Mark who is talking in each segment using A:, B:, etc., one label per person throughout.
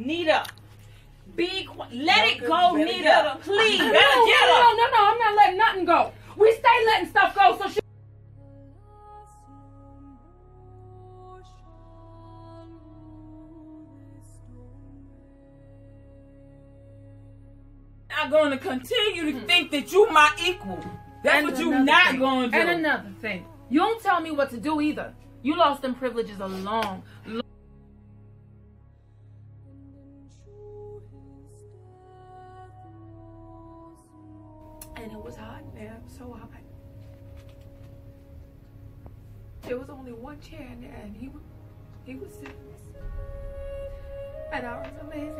A: Nita. Be qu- let it go, Nita. Please, no,
B: no,
A: get
B: no,
A: her.
B: no, no, I'm not letting nothing go. We stay letting stuff go so she
A: Not going to continue to hmm. think that you my equal. That's
B: And
A: what you not going to do.
B: And another thing, you don't tell me what to do either. You lost them privileges a long, long
C: And it was hot in so hot. There was only one chair in there, and he he was sitting. And I at his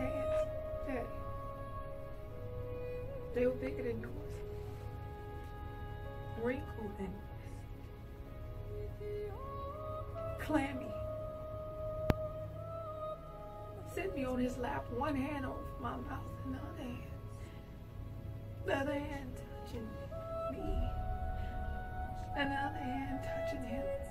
C: that they were bigger than yours, wrinkled and clammy. Sitting me on his lap, one hand over my mouth, and the other hand touching me, and the hand touching him.